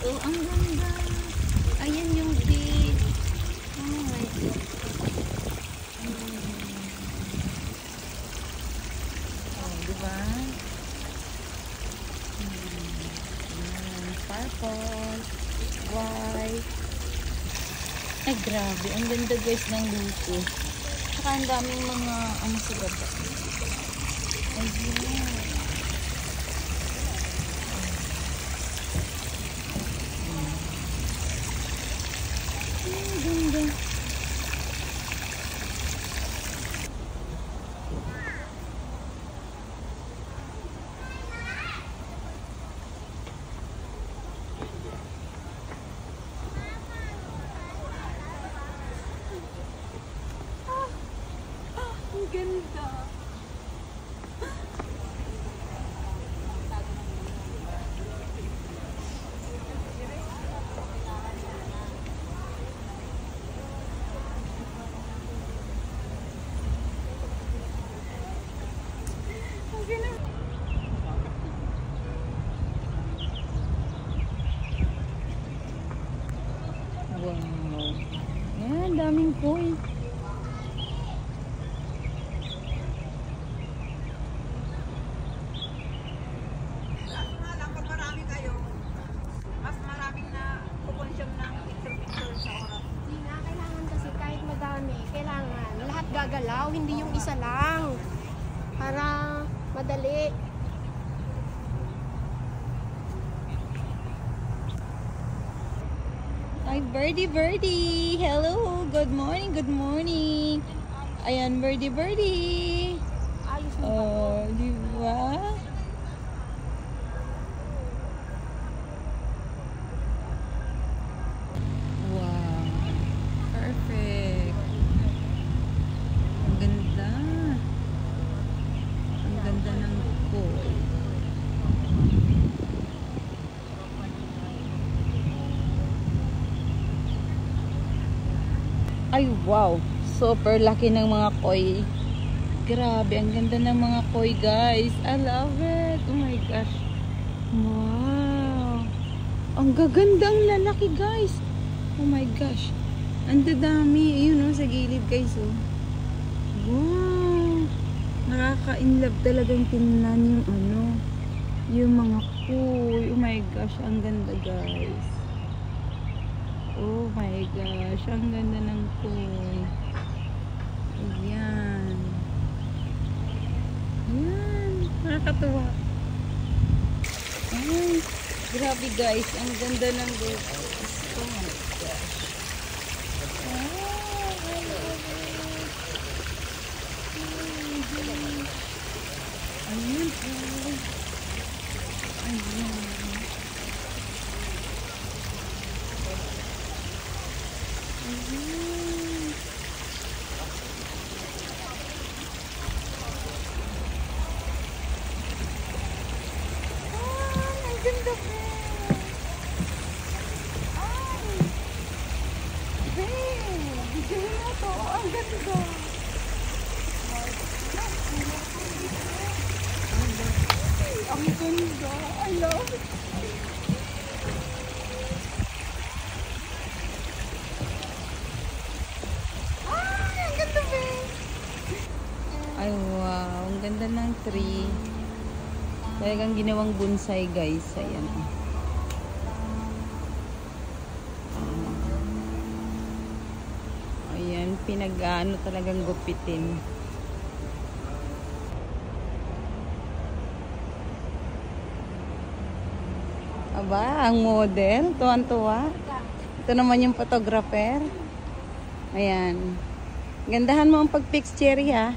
Oh, ang ganda. Ayan yung fish. Oh my God. Oh, di ba? Hmm. Ayan, Purple. Ay, grabe. Ang ganda guys ng luto. Saka ang daming mga ano sa baba. Ayan. Ang ganda. Ang kailangan lahat gagalaw, hindi yung isa lang. Para madali. Birdie, birdie. Hello. Good morning, good morning. Ayan, birdie, birdie. Ayos mo ba? Oh, di ba? Wow. Perfect. Ang ganda. Ang ganda ng koi. Ay, wow. Super laki ng mga koi. Grabe, ang ganda ng mga koi, guys. I love it. Oh my gosh. Wow. Ang gagandang lalaki, guys. Oh my gosh. Ang dadami. Ayun, oh, sa gilid, guys, oh. Wow. Nakaka-inlove talagang tingnan yung ano, yung mga koi. Oh my gosh, ang ganda, guys. Oh my gosh, ang ganda ng koi. Ayan. Ayan, nakakatuwa. Ay, grabe guys, ang ganda ng guys. Oh my gosh. Oh, I love. Ayan. Ayan. Ayan. Ay, ang ganda ko. Ay. Babe, bigyan mo to. Ang ganda. I love it. Ay, ang ganda, babe. Ay, wow. Ang ng tree. Talagang ginawang bonsai, guys. Ayan. Ayan, pinag-ano talagang gupitin. Aba, ang model. Tuwan-tuwa. Ito naman yung photographer. Ayan. Gandahan mo ang pag-fix, Cherry, ha?